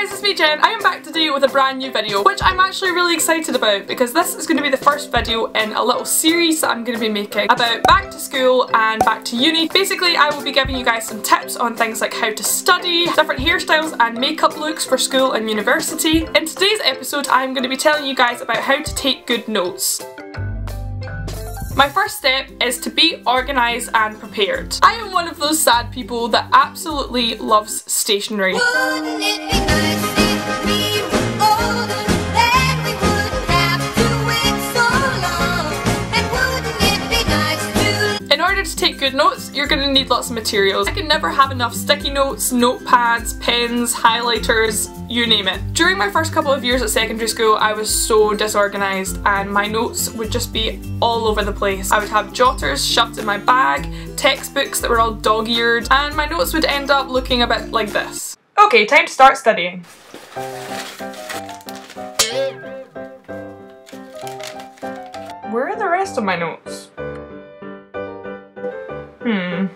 guys, it's me Jen. I am back today with a brand new video, which I'm actually really excited about because this is going to be the first video in a little series that I'm going to be making about back to school and back to uni. Basically, I will be giving you guys some tips on things like how to study, different hairstyles and makeup looks for school and university. In today's episode, I'm going to be telling you guys about how to take good notes. My first step is to be organised and prepared. I am one of those sad people that absolutely loves stationery. Order to take good notes, you're going to need lots of materials. I can never have enough sticky notes, notepads, pens, highlighters, you name it. During my first couple of years at secondary school, I was so disorganised and my notes would just be all over the place. I would have jotters shoved in my bag, textbooks that were all dog-eared, and my notes would end up looking a bit like this. Okay, time to start studying. Where are the rest of my notes? Hmm.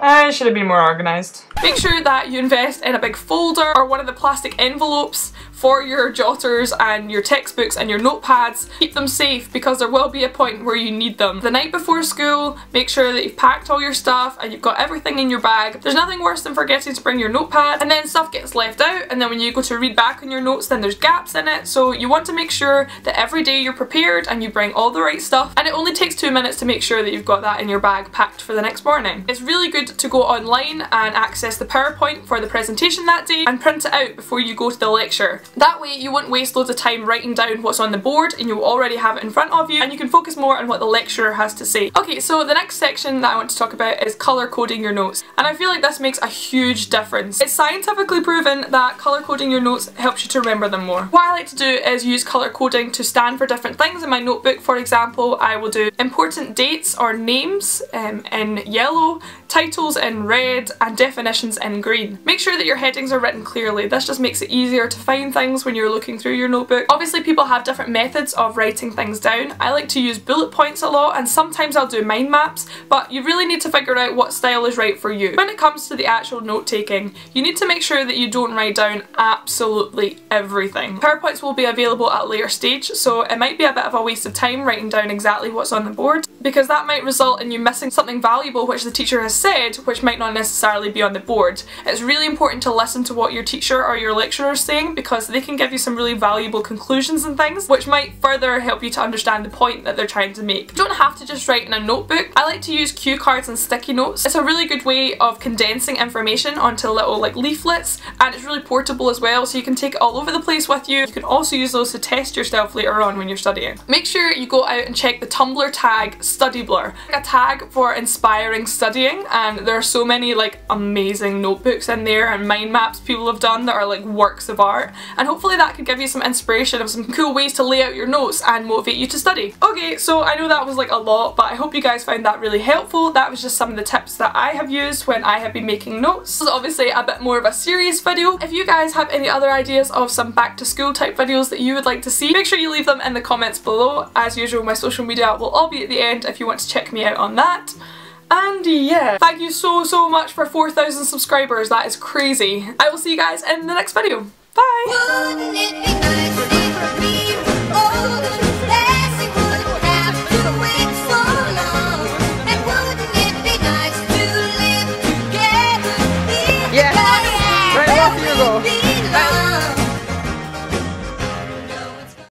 I should have been more organised. Make sure that you invest in a big folder or one of the plastic envelopes for your jotters and your textbooks and your notepads. Keep them safe because there will be a point where you need them. The night before school, make sure that you've packed all your stuff and you've got everything in your bag. There's nothing worse than forgetting to bring your notepad and then stuff gets left out and then when you go to read back on your notes then there's gaps in it. So you want to make sure that every day you're prepared and you bring all the right stuff and it only takes two minutes to make sure that you've got that in your bag packed for the next morning. It's really good to go online and access the PowerPoint for the presentation that day and print it out before you go to the lecture. That way you won't waste loads of time writing down what's on the board and you'll already have it in front of you and you can focus more on what the lecturer has to say. Okay, so the next section that I want to talk about is colour coding your notes and I feel like this makes a huge difference. It's scientifically proven that colour coding your notes helps you to remember them more. What I like to do is use colour coding to stand for different things in my notebook. For example, I will do important dates or names um, in yellow, titles in red and definitions in green. Make sure that your headings are written clearly. This just makes it easier to find things when you're looking through your notebook. Obviously people have different methods of writing things down. I like to use bullet points a lot and sometimes I'll do mind maps but you really need to figure out what style is right for you. When it comes to the actual note taking you need to make sure that you don't write down absolutely everything. PowerPoints will be available at a later stage so it might be a bit of a waste of time writing down exactly what's on the board because that might result in you missing something valuable which the teacher has said which might not necessarily be on the board. It's really important to listen to what your teacher or your lecturer is saying because they can give you some really valuable conclusions and things which might further help you to understand the point that they're trying to make. You don't have to just write in a notebook. I like to use cue cards and sticky notes. It's a really good way of condensing information onto little like leaflets and it's really portable as well so you can take it all over the place with you. You can also use those to test yourself later on when you're studying. Make sure you go out and check the Tumblr tag Studyblr. A tag for inspiring studying and there are so many like amazing notebooks in there and mind maps people have done that are like works of art and hopefully that could give you some inspiration of some cool ways to lay out your notes and motivate you to study. Okay so I know that was like a lot but I hope you guys found that really helpful. That was just some of the tips that I have used when I have been making notes. This is obviously a bit more of a serious video. If you guys have any other ideas of some back to school type videos that you would like to see make sure you leave them in the comments below. As usual my social media will all be at the end if you want to check me out on that. And yeah, thank you so, so much for 4,000 subscribers. That is crazy. I will see you guys in the next video. Bye! Diego.